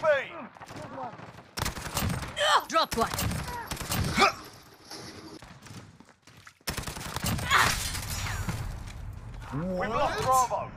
B. Drop one. We've lost Bravo.